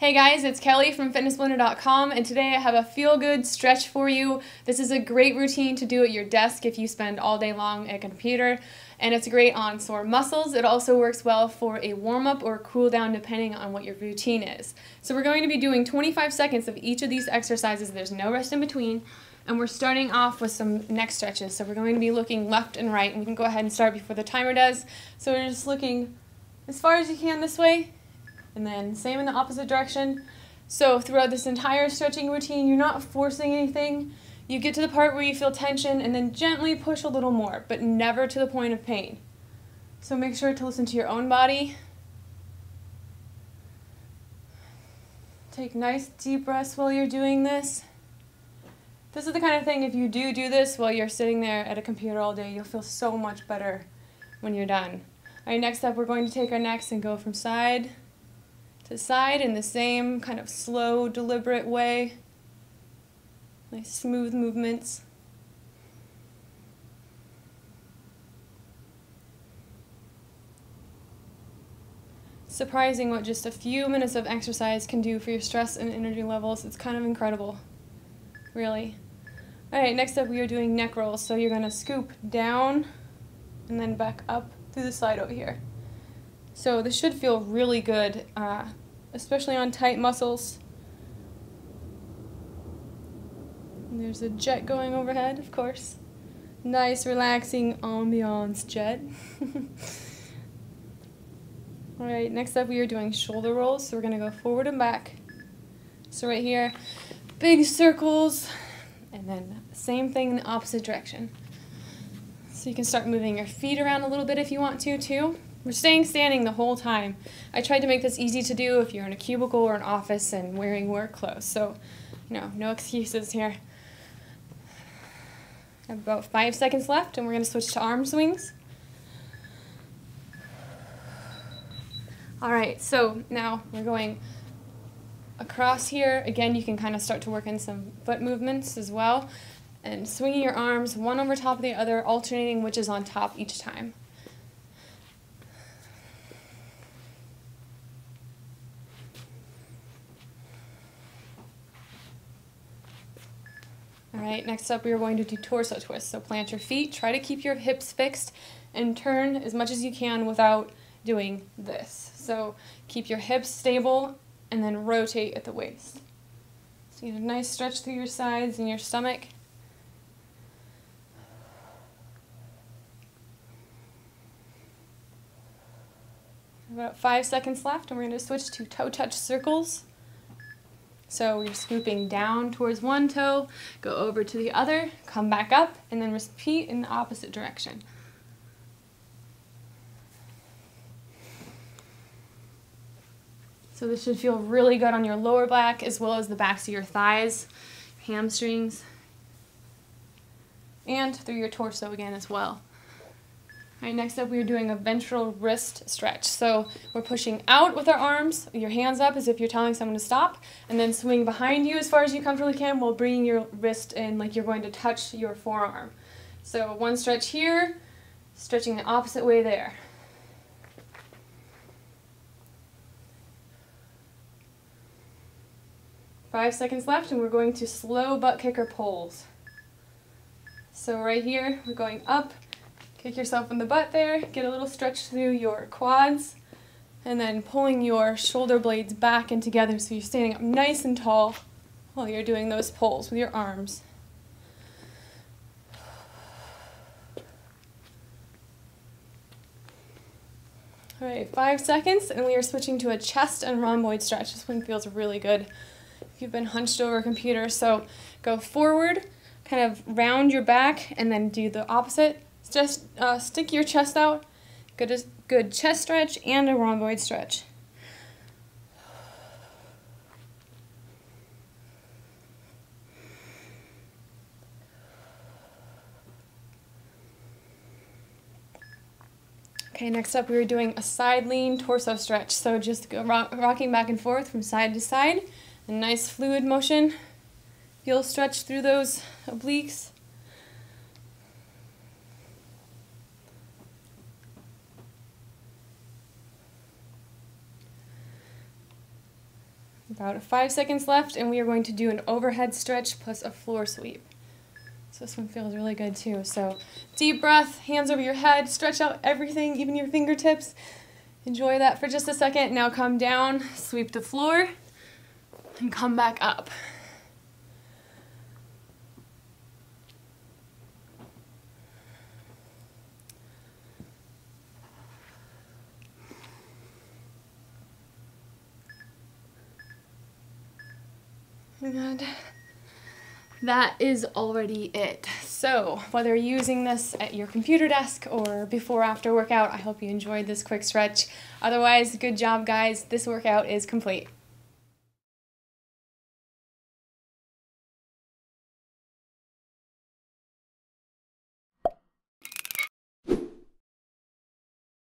Hey guys, it's Kelly from fitnessblender.com and today I have a feel good stretch for you. This is a great routine to do at your desk if you spend all day long at a computer and it's great on sore muscles. It also works well for a warm up or cool down depending on what your routine is. So we're going to be doing 25 seconds of each of these exercises. There's no rest in between and we're starting off with some neck stretches. So we're going to be looking left and right and we can go ahead and start before the timer does. So we're just looking as far as you can this way and then same in the opposite direction. So throughout this entire stretching routine, you're not forcing anything. You get to the part where you feel tension and then gently push a little more, but never to the point of pain. So make sure to listen to your own body. Take nice deep breaths while you're doing this. This is the kind of thing, if you do do this while you're sitting there at a computer all day, you'll feel so much better when you're done. All right, next up, we're going to take our necks and go from side to side in the same kind of slow, deliberate way. Nice smooth movements. Surprising what just a few minutes of exercise can do for your stress and energy levels. It's kind of incredible, really. All right, next up we are doing neck rolls. So you're gonna scoop down and then back up through the side over here. So this should feel really good, uh, especially on tight muscles. And there's a jet going overhead, of course. Nice, relaxing ambiance jet. Alright, next up we are doing shoulder rolls. So we're to go forward and back. So right here, big circles, and then same thing in the opposite direction. So you can start moving your feet around a little bit if you want to, too. We're staying standing the whole time. I tried to make this easy to do if you're in a cubicle or an office and wearing work clothes. So, you know, no excuses here. About five seconds left and we're going to switch to arm swings. All right, so now we're going across here. Again, you can kind of start to work in some foot movements as well. And swinging your arms one over top of the other, alternating which is on top each time. All right, next up we are going to do torso twist. So plant your feet, try to keep your hips fixed, and turn as much as you can without doing this. So keep your hips stable and then rotate at the waist. So you get a nice stretch through your sides and your stomach. About five seconds left, and we're going to switch to toe touch circles. So you're scooping down towards one toe, go over to the other, come back up, and then repeat in the opposite direction. So this should feel really good on your lower back as well as the backs of your thighs, hamstrings, and through your torso again as well. All right, next up we are doing a ventral wrist stretch. So we're pushing out with our arms, your hands up as if you're telling someone to stop, and then swing behind you as far as you comfortably can while bringing your wrist in like you're going to touch your forearm. So one stretch here, stretching the opposite way there. Five seconds left and we're going to slow butt kicker pulls. So right here, we're going up, Kick yourself in the butt there, get a little stretch through your quads, and then pulling your shoulder blades back and together so you're standing up nice and tall while you're doing those pulls with your arms. All right, five seconds, and we are switching to a chest and rhomboid stretch. This one feels really good if you've been hunched over a computer. So go forward, kind of round your back, and then do the opposite just uh, stick your chest out. Good, good chest stretch and a rhomboid stretch. Okay, next up we are doing a side lean torso stretch. So just go rock, rocking back and forth from side to side. A nice fluid motion. You'll stretch through those obliques. About five seconds left, and we are going to do an overhead stretch plus a floor sweep. So this one feels really good too. So deep breath, hands over your head, stretch out everything, even your fingertips. Enjoy that for just a second. Now come down, sweep the floor, and come back up. That is already it. So, whether you're using this at your computer desk or before after workout, I hope you enjoyed this quick stretch. Otherwise, good job, guys. This workout is complete.